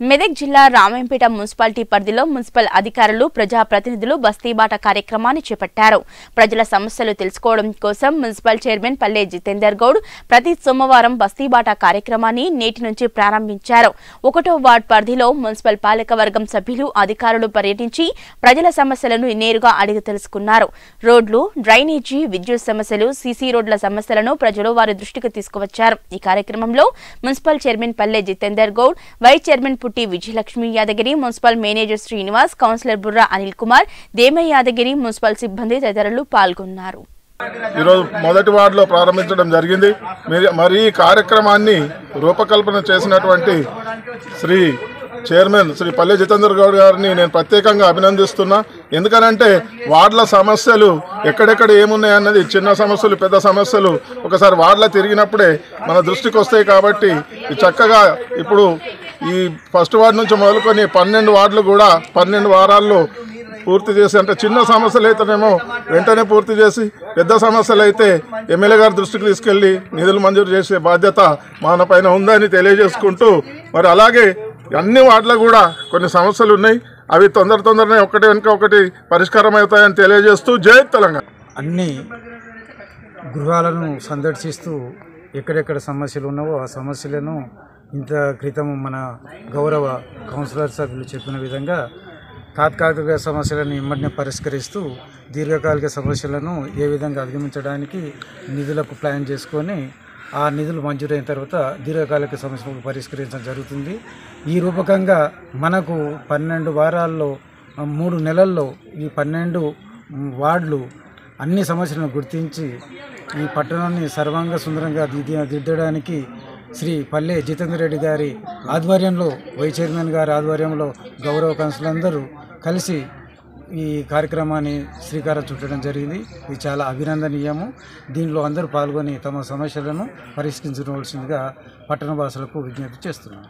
మెదక్ జిల్లా రామంపేట మున్సిపాలిటీ పరిధిలో మున్సిపల్ అధికారులు ప్రజా ప్రతినిధులు బస్తీబాట కార్యక్రమాన్ని చేపట్టారు. ప్రజల సమస్యలు తెలుసుకోవడం కోసం మున్సిపల్ చైర్మన్ పల్లె జితేందర్ గౌడ్ ప్రతి సోమవారం బస్తీబాట కార్యక్రమాన్ని నేటి నుంచి ప్రారంభించారు. ఒకటో వార్డ్ పరిధిలో మున్సిపల్ పాలకవర్గం సభ్యులు అధికారులు పర్యటించి ప్రజల సమస్యలను నేరుగా అడిగి తెలుసుకున్నారు. రోడ్లు డ్రైనేజీ విద్యుత్ సమస్యలు సీసీ రోడ్ల సమస్యలను ప్రజలు వారి దృష్టికి తీసుకువచ్చారు. ఈ కార్యక్రమంలో మున్సిపల్ చైర్మన్ పల్లె Jitender Goud vice chairman Putti Vijayalakshmi Yadagiri municipal manager Srinivas councillor Burra Anil Kumar Demayya Yadagiri municipal సిబ్బంది తదితరులు పాల్గొన్నారు. ఈరోజు మొదటి వార్డులో ప్రారంభించడం జరిగింది. మరి- మరి ఈ కార్యక్రమాన్ని రూపకల్పన చేసినటువంటి శ్రీ చైర్మన్ శ్రీ పల్లె జితేందర్ గౌడ్ గారిని నేను ప్రత్యేకంగా అభినందిస్తున్నా. ఎందుకనంటే వార్డుల సమస్యలు ఎక్కడెక్కడ ఏమున్నాయి అన్నది చిన్న సమస్యలు పెద్ద సమస్యలు ఒకసారి వార్డుల తిరిగినప్పుడే మన దృష్టికి వస్తాయి కాబట్టి చక్కగా ఇప్పుడు ఈ ఫస్ట్ వార్డు నుంచి మొదలుకొని పన్నెండు వార్డులు కూడా పన్నెండు వారాల్లో పూర్తి చేసి అంటే చిన్న సమస్యలు అయితేనేమో వెంటనే పూర్తి చేసి పెద్ద సమస్యలు అయితే ఎమ్మెల్యే గారి దృష్టికి తీసుకెళ్ళి నిధులు మంజూరు చేసే బాధ్యత మన పైన ఉందని తెలియజేసుకుంటూ మరి అలాగే అన్ని వార్డులో కూడా కొన్ని సమస్యలు ఉన్నాయి. అవి తొందర తొందరనే ఒకటి వెనుక ఒకటి పరిష్కారం అవుతాయని తెలియజేస్తూ జై తెలంగాణ. అన్ని గృహాలను సందర్శిస్తూ ఎక్కడెక్కడ సమస్యలు ఉన్నావో ఆ సమస్యలను ఇంత క్రితం మన గౌరవ కౌన్సిలర్ సభ్యులు చెప్పిన విధంగా తాత్కాలిక సమస్యలను ఇమ్మడినే పరిష్కరిస్తూ దీర్ఘకాలిక సమస్యలను ఏ విధంగా అధిగమించడానికి నిధులకు ప్లాన్ చేసుకొని ఆ నిధులు మంజూరైన తర్వాత దీర్ఘకాలిక సమస్యలను పరిష్కరించడం జరుగుతుంది. ఈ రూపకంగా మనకు పన్నెండు వారాల్లో మూడు నెలల్లో ఈ పన్నెండు వార్డులు అన్ని సమస్యలను గుర్తించి ఈ పట్టణాన్ని సర్వాంగ సుందరంగా దిద్ది దిద్దడానికి శ్రీ పల్లె జితేందర్ రెడ్డి గారి ఆధ్వర్యంలో వైస్ చైర్మన్ గారి ఆధ్వర్యంలో గౌరవ కౌన్సిల్ కలిసి ఈ కార్యక్రమాన్ని శ్రీకారం చుట్టడం జరిగింది. ఇది చాలా అభినందనీయము. దీనిలో అందరూ పాల్గొని తమ సమస్యలను పరిష్కరించవలసిందిగా పట్టణవాసులకు విజ్ఞప్తి చేస్తున్నాను.